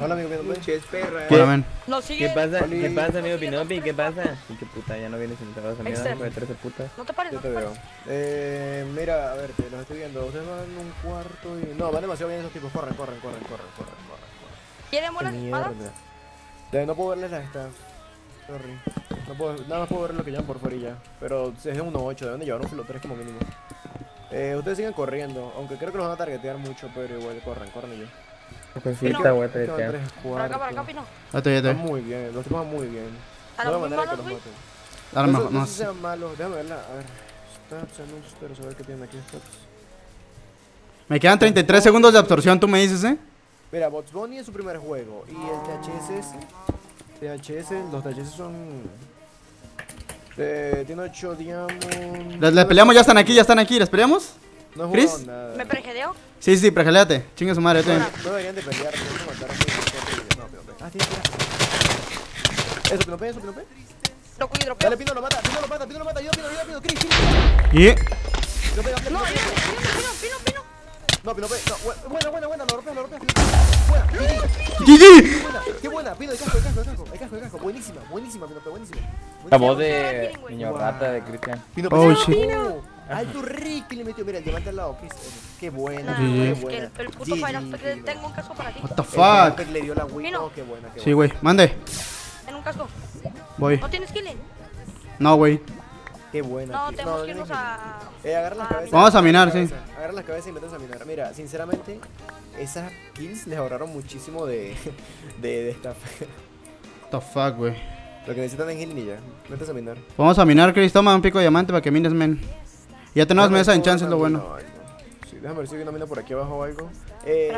Hola, amigo. Pinches perra. Hola, men. No ¿Qué pasa? ¿Qué pasa, amigo Pinopi? ¿Qué pasa? Y qué puta, ya no vienes invitado a esa mierda, Extremo. hijo de 13 putas. No te pares, Yo te veo. Eh, mira, a ver, te los estoy viendo. Ustedes van en un cuarto y. No, van demasiado bien esos tipos. Corren, corren, corren, corren, corren, corren. corren. ¿Quieren buenas espadas? no puedo verles las. Sorry. No puedo, nada más puedo ver lo que llevan por fuera y ya. Pero es de 1.8, deben de llevar un filo 3 como mínimo. Eh, ustedes sigan corriendo, aunque creo que los van a targetear mucho, pero igual corran, corran y yo. Cosita, güey, te Por acá, por acá. Pino. Ya estoy, ya estoy. muy bien, los tipos van muy bien. A manera que malos, los güey. maten. Ahora no, mejor, no no sean malos, déjame verla, a ver. Stats, anuncios, pero saber qué tienen aquí stats. Me quedan 33 segundos de absorción, tú me dices, ¿eh? Mira, Bots Bunny es su primer juego. Y el THS es. THS, los THS son. Eh, tiene 8 diamonds. Les, les peleamos, ya están aquí, ya están aquí, ¿les peleamos? No he Chris? nada. ¿Me prejedeo? Sí, sí, pregeléate. Chingue su madre, yo No, no deberían de pelear, tienen que matar a muy No, pero Ah, tiene que Eso, Pinope, eso, Pinope. Lo cuido, dropeo. Dale, Pino lo mata, Pino lo mata, Pino lo mata, ayuda, Pino, ayuda, Pino, Chris, Chris. Y. Pino Pino No, Pino, Pino, Pino. No, Pino no, bu- buena, buena, buena, lo rompes, lo rompes. Buena, GG. Buena, qué buena, Pino, el casco, el casco, el casco, el casco, el casco, buenísima, buenísima, Pino, buenísima. La voz de niño rata de Cristian. Pino, Oh, Pino, shit. Pino. Alto Rick le metió, mira, el diamante al lado, ¿qué? Qué buena, Nah, qué es que buena. el, el puto Aspect, Pino. tengo un casco para ti. What the El fuck. Pino le dio la Wii, Pino. oh, qué buena, qué Sí, güey, mande. En un casco. Voy. ¿No tienes killing? No, güey. Qué buena. No, tío. tenemos no, que irnos no, no. a... Eh, agarra las a cabezas. Vamos a minar, sí. Agarra las cabezas y metes a minar. Mira, sinceramente, esas kills les ahorraron muchísimo de, de, de esta. What the fuck, güey. Lo que necesitan es healing y ya. Metes a minar. Vamos a minar, Chris. Toma un pico de diamante para que mines, men. Ya tenemos mesa en chance, es lo bueno. Sí, déjame ver si hay una mina por aquí abajo o algo. Eh.